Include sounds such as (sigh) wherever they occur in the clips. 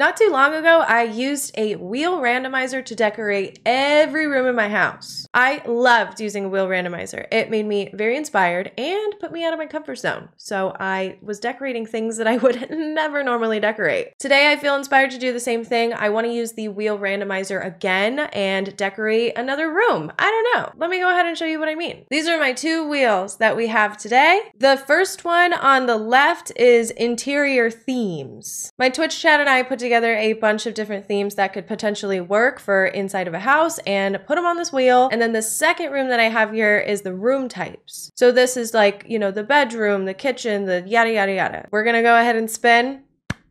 Not too long ago, I used a wheel randomizer to decorate every room in my house. I loved using a wheel randomizer. It made me very inspired and put me out of my comfort zone. So I was decorating things that I (laughs) would never normally decorate. Today, I feel inspired to do the same thing. I want to use the wheel randomizer again and decorate another room. I don't know. Let me go ahead and show you what I mean. These are my two wheels that we have today. The first one on the left is interior themes. My Twitch chat and I put together a bunch of different themes that could potentially work for inside of a house and put them on this wheel. And then the second room that I have here is the room types. So this is like, you know, the bedroom, the kitchen, the yada, yada, yada. We're gonna go ahead and spin.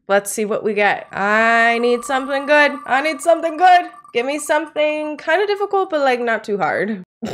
Let's see what we get. I need something good. I need something good. Give me something kind of difficult, but like not too hard. (laughs)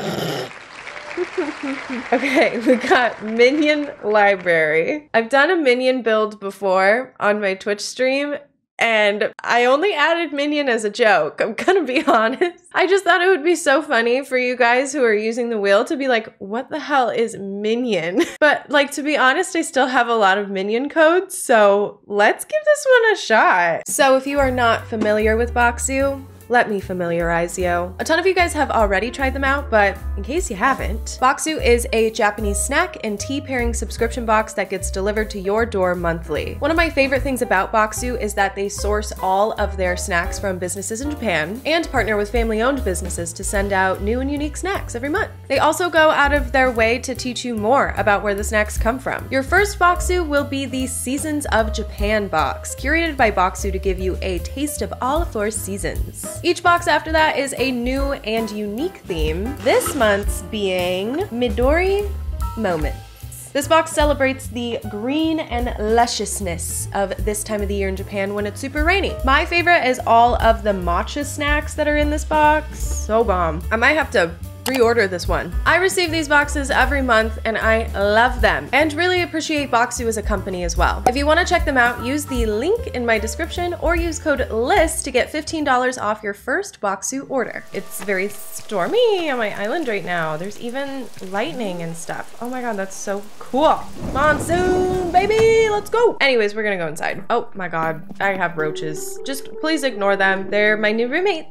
okay, we got Minion Library. I've done a Minion build before on my Twitch stream, and I only added Minion as a joke. I'm gonna be (laughs) honest. I just thought it would be so funny for you guys who are using the wheel to be like, what the hell is Minion? (laughs) But like, to be honest, I still have a lot of Minion codes, so let's give this one a shot. So if you are not familiar with Bokksu, let me familiarize you. A ton of you guys have already tried them out, but in case you haven't, Bokksu is a Japanese snack and tea pairing subscription box that gets delivered to your door monthly. One of my favorite things about Bokksu is that they source all of their snacks from businesses in Japan and partner with family owned businesses to send out new and unique snacks every month. They also go out of their way to teach you more about where the snacks come from. Your first Bokksu will be the Seasons of Japan box, curated by Bokksu to give you a taste of all four seasons. Each box after that is a new and unique theme, this month's being Midori Moments. This box celebrates the green and lusciousness of this time of the year in Japan when it's super rainy. My favorite is all of the matcha snacks that are in this box. So bomb. I might have to Reorder this one. I receive these boxes every month and I love them and really appreciate Bokksu as a company as well. If you want to check them out, use the link in my description or use code LISS to get $15 off your first Bokksu order. It's very stormy on my island right now. There's even lightning and stuff. Oh my god, that's so cool. Monsoon, baby, let's go. Anyways, we're gonna go inside. Oh my god, I have roaches. Just please ignore them. They're my new roommate.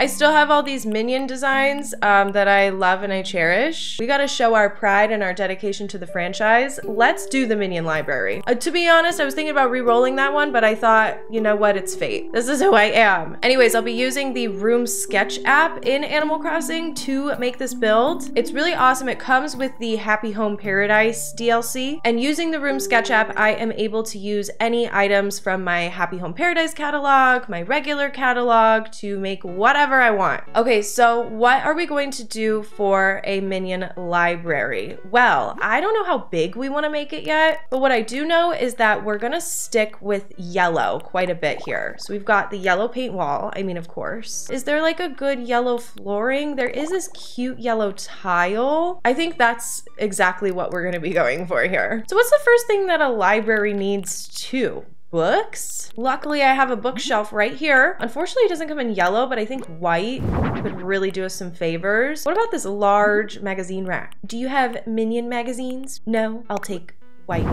I still have all these minion designs um, that I love and I cherish. We gotta show our pride and our dedication to the franchise. Let's do the minion library. Uh, to be honest, I was thinking about re-rolling that one, but I thought, you know what, it's fate. This is who I am. Anyways, I'll be using the Room Sketch app in Animal Crossing to make this build. It's really awesome. It comes with the Happy Home Paradise DLC, and using the Room Sketch app, I am able to use any items from my Happy Home Paradise catalog, my regular catalog, to make whatever whatever I want. Okay, so what are we going to do for a minion library? Well, I don't know how big we want to make it yet, but what I do know is that we're going to stick with yellow quite a bit here. So we've got the yellow paint wall, I mean, of course. Is there like a good yellow flooring? There is this cute yellow tile. I think that's exactly what we're going to be going for here. So what's the first thing that a library needs too? Books. Luckily, I have a bookshelf right here. Unfortunately, it doesn't come in yellow, but I think white could really do us some favors. What about this large magazine rack? Do you have Minion magazines? No, I'll take white.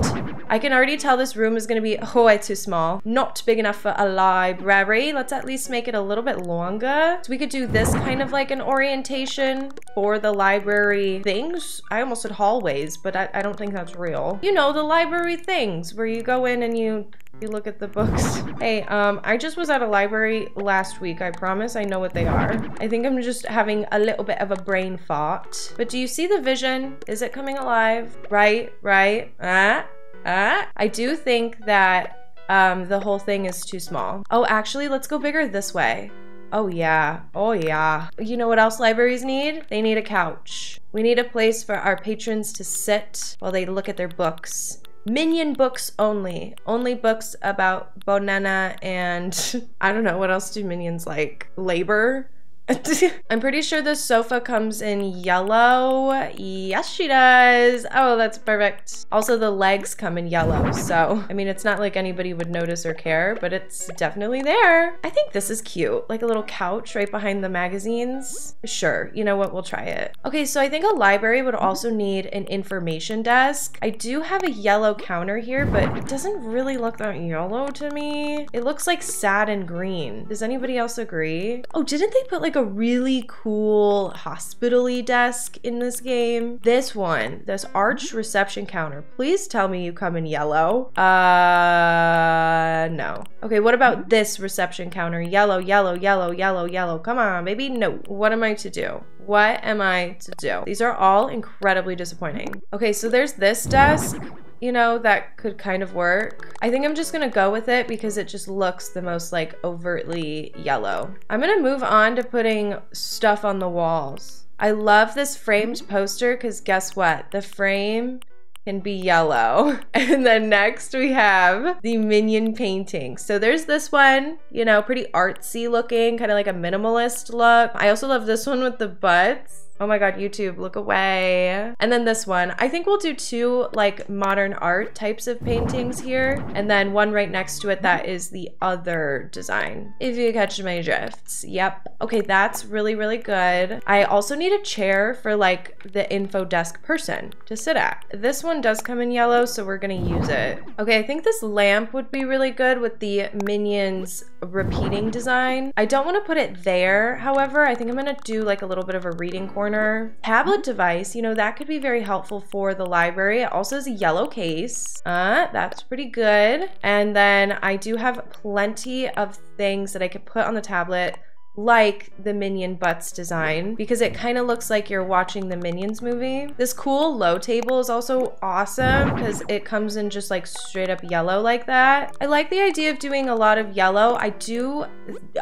I can already tell this room is gonna be oh way too small. Not big enough for a library. Let's at least make it a little bit longer. So we could do this kind of like an orientation for the library things. I almost said hallways, but I, I don't think that's real. You know, the library things where you go in and you you look at the books. Hey, um, I just was at a library last week. I promise I know what they are. I think I'm just having a little bit of a brain fart. But do you see the vision? Is it coming alive? Right, right, ah, ah. I do think that um, the whole thing is too small. Oh, actually, let's go bigger this way. Oh yeah, oh yeah. You know what else libraries need? They need a couch. We need a place for our patrons to sit while they look at their books Minion books only. Only books about Bonana and (laughs) I don't know what else do minions like? Labor? (laughs) I'm pretty sure the sofa comes in yellow. Yes, she does. Oh, that's perfect. Also, the legs come in yellow. So, I mean, it's not like anybody would notice or care, but it's definitely there. I think this is cute. Like a little couch right behind the magazines. Sure. You know what? We'll try it. Okay, so I think a library would also need an information desk. I do have a yellow counter here, but it doesn't really look that yellow to me. It looks like sad and green. Does anybody else agree? Oh, didn't they put like a really cool hospital-y desk in this game? This one, this arch reception counter. Please tell me you come in yellow. Uh, no. Okay, what about this reception counter? Yellow, yellow, yellow, yellow, yellow. Come on, baby. No. What am I to do? What am I to do? These are all incredibly disappointing. Okay, so there's this desk you know, that could kind of work. I think I'm just gonna go with it because it just looks the most like overtly yellow. I'm gonna move on to putting stuff on the walls. I love this framed poster because guess what? The frame can be yellow. (laughs) And then next we have the minion painting. So there's this one, you know, pretty artsy looking, kind of like a minimalist look. I also love this one with the butts. Oh my god, YouTube, look away. And then this one. I think we'll do two like modern art types of paintings here. And then one right next to it that is the other design. If you catch my drifts. Yep. Okay, that's really, really good. I also need a chair for like the info desk person to sit at. This one does come in yellow, so we're gonna use it. Okay, I think this lamp would be really good with the minions repeating design. I don't want to put it there, however. I think I'm gonna do like a little bit of a reading corner corner. Tablet device, you know, that could be very helpful for the library. It also has a yellow case. Uh, that's pretty good. And then I do have plenty of things that I could put on the tablet like the Minion Butts design because it kind of looks like you're watching the Minions movie. This cool low table is also awesome because it comes in just like straight up yellow like that. I like the idea of doing a lot of yellow. I do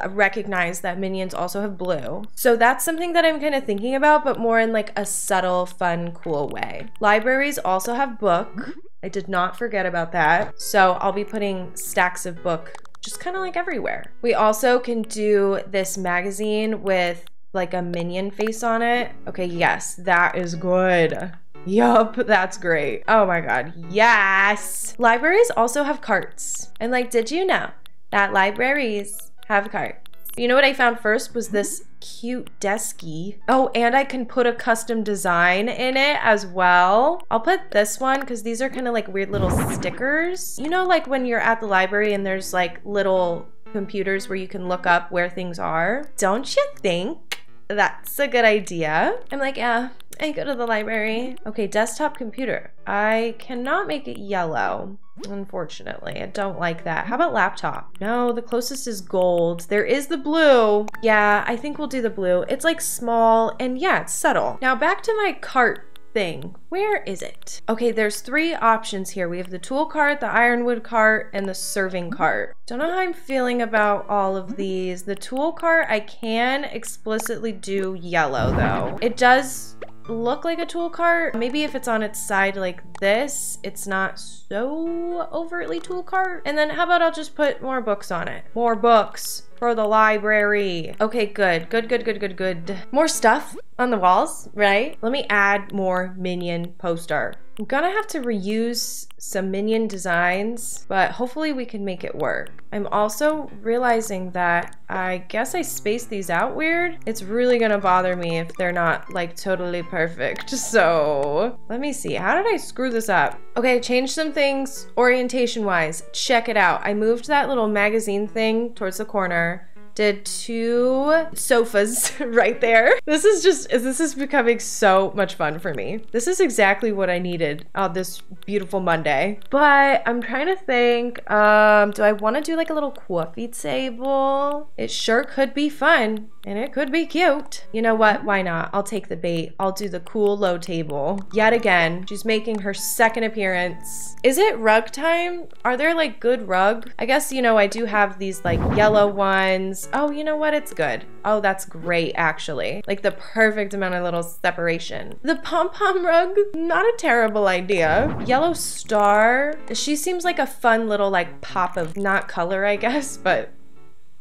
recognize that Minions also have blue. So that's something that I'm kind of thinking about, but more in like a subtle, fun, cool way. Libraries also have book. Mm-hmm. I did not forget about that. So I'll be putting stacks of book just kind of like everywhere. We also can do this magazine with like a minion face on it. Okay, yes, that is good. Yup, that's great. Oh my god, yes! Libraries also have carts. And like, did you know that libraries have carts? You know what I found first was this cute desky. Oh, and I can put a custom design in it as well. I'll put this one because these are kind of like weird little stickers. You know, like when you're at the library and there's like little computers where you can look up where things are. Don't you think that's a good idea? I'm like, yeah, I go to the library. Okay, desktop computer. I cannot make it yellow. Unfortunately, I don't like that. How about laptop? No, the closest is gold. There is the blue. Yeah, I think we'll do the blue. It's like small and yeah, it's subtle. Now back to my cart thing. Where is it? Okay, there's three options here. We have the tool cart, the ironwood cart, and the serving cart. Don't know how I'm feeling about all of these. The tool cart, I can explicitly do yellow though. It does look like a tool cart. Maybe if it's on its side like this, it's not so overtly tool cart. And then how about I'll just put more books on it? More books for the library. Okay, good, good, good, good, good, good. More stuff on the walls, right? Let me add more minion poster. I'm gonna have to reuse some minion designs, but hopefully we can make it work. I'm also realizing that I guess I spaced these out weird. It's really gonna bother me if they're not like totally perfect. (laughs) So let me see, how did I screw this up? Okay, changed some things orientation wise. Check it out. I moved that little magazine thing towards the corner did two sofas (laughs) right there. This is just, this is becoming so much fun for me. This is exactly what I needed on this beautiful Monday. But I'm trying to think, um, do I want to do like a little coffee table? It sure could be fun. And it could be cute. You know what? Why not? I'll take the bait. I'll do the cool low table. Yet again, she's making her second appearance. Is it rug time? Are there like good rug? I guess, you know, I do have these like yellow ones. Oh, you know what? It's good. Oh, that's great, actually. Like the perfect amount of little separation. The pom-pom rug, not a terrible idea. Yellow star. She seems like a fun little like pop of, not color, I guess, (laughs) but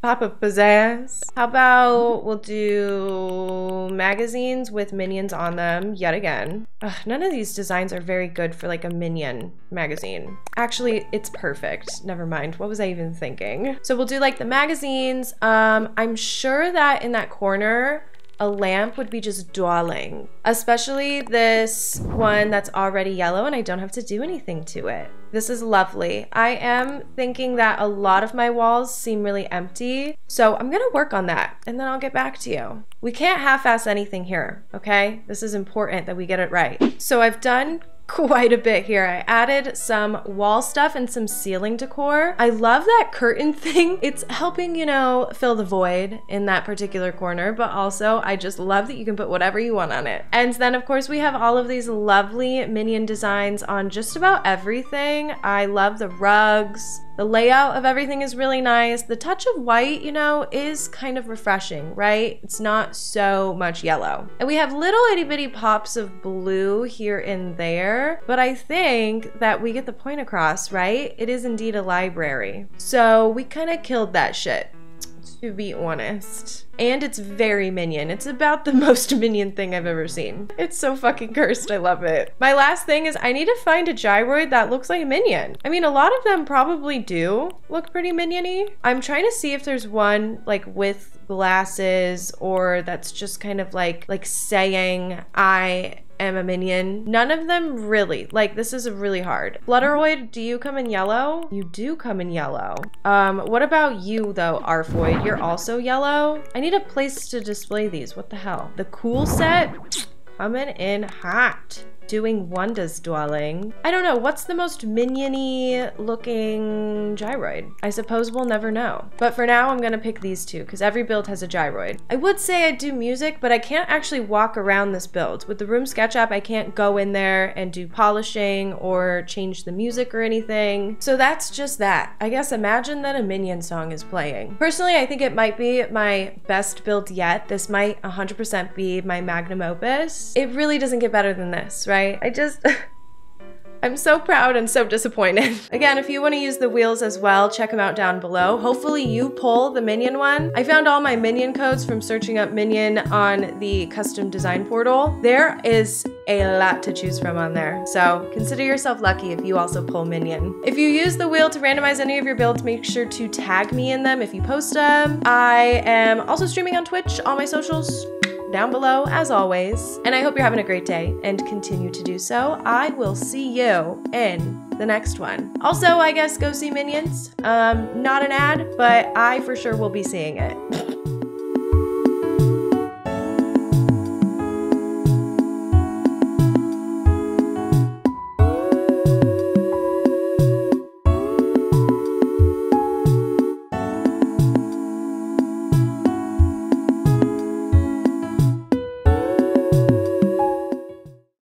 Pop of pizzazz. How about we'll do magazines with minions on them yet again. Ugh, none of these designs are very good for like a minion magazine. Actually, it's perfect. Never mind. What was I even thinking? So we'll do like the magazines. Um, I'm sure that in that corner, a lamp would be just dwelling, especially this one that's already yellow and I don't have to do anything to it. This is lovely. I am thinking that a lot of my walls seem really empty, so I'm gonna work on that and then I'll get back to you. We can't half-ass anything here, okay? This is important that we get it right. So I've done quite a bit here. I added some wall stuff and some ceiling decor. I love that curtain (laughs) thing. It's helping, you know, fill the void in that particular corner, but also I just love that you can put whatever you want on it. And then of course we have all of these lovely minion designs on just about everything. I love the rugs. The layout of everything is really nice. The touch of white, you know, is kind of refreshing, right? It's not so much yellow. And we have little itty bitty pops of blue here and there, but I think that we get the point across, right? It is indeed a library. So we kind of killed that shit to be honest. And it's very minion. It's about the (laughs) most minion thing I've ever seen. It's so fucking cursed. I love it. My last thing is I need to find a gyroid that looks like a minion. I mean, a lot of them probably do look pretty miniony. I'm trying to see if there's one like with glasses or that's just kind of like like saying I am a minion. None of them really. Like, this is really hard. Flutteroid, do you come in yellow? You do come in yellow. Um, what about you, though, Arfoid? You're also yellow? I need a place to display these. What the hell? The cool set? Coming in hot doing wonders, dwelling. I don't know, what's the most miniony looking gyroid? I suppose we'll never know. But for now, I'm gonna pick these two because every build has a gyroid. I would say I do music, but I can't actually walk around this build. With the Room Sketch app, I can't go in there and do polishing or change the music or anything. So that's just that. I guess imagine that a Minion song is playing. Personally, I think it might be my best build yet. This might 100% be my magnum opus. It really doesn't get better than this, right? I just... (laughs) I'm so proud and so disappointed. (laughs) Again, if you want to use the wheels as well, check them out down below. Hopefully you pull the Minion one. I found all my Minion codes from searching up Minion on the custom design portal. There is a lot to choose from on there. So consider yourself lucky if you also pull Minion. If you use the wheel to randomize any of your builds, make sure to tag me in them if you post them. I am also streaming on Twitch, all my socials down below as always. And I hope you're having a great day and continue to do so. I will see you in the next one. Also, I guess go see Minions. Um, not an ad, but I for sure will be seeing it.